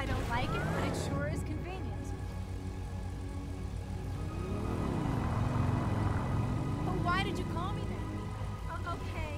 I don't like it, but it sure is convenient. But why did you call me that? Uh, okay.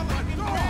Come on, go!